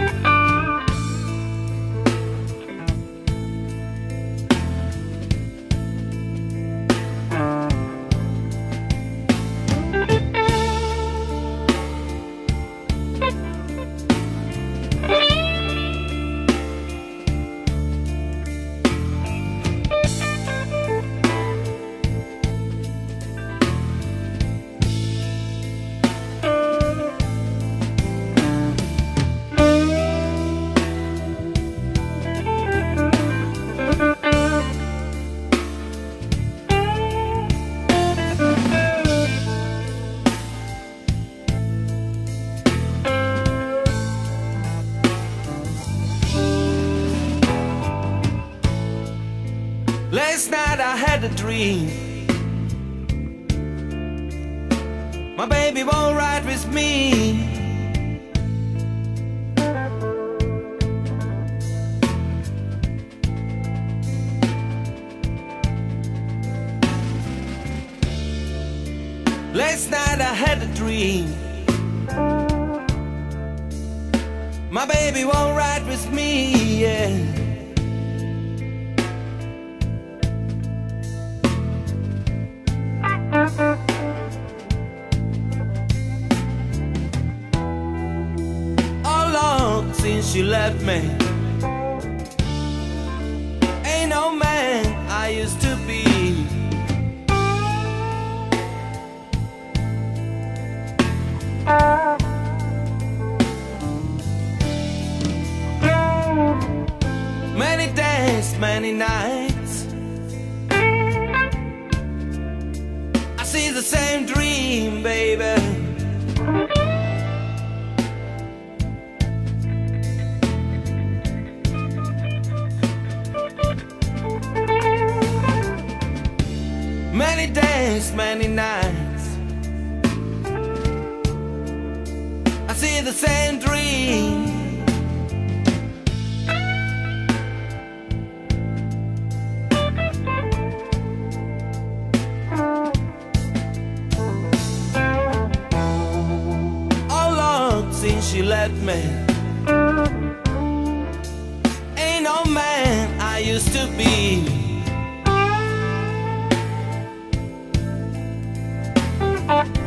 Bye. Last night I had a dream. My baby won't ride with me. Last night I had a dream. My baby won't ride with me, yeah. Since you left me. Ain't no man I used to be. Many days, many nights. I see the same dream, baby. Many nights. I see the same dream. Since you left me. Ain't no man I used to be. Thank you.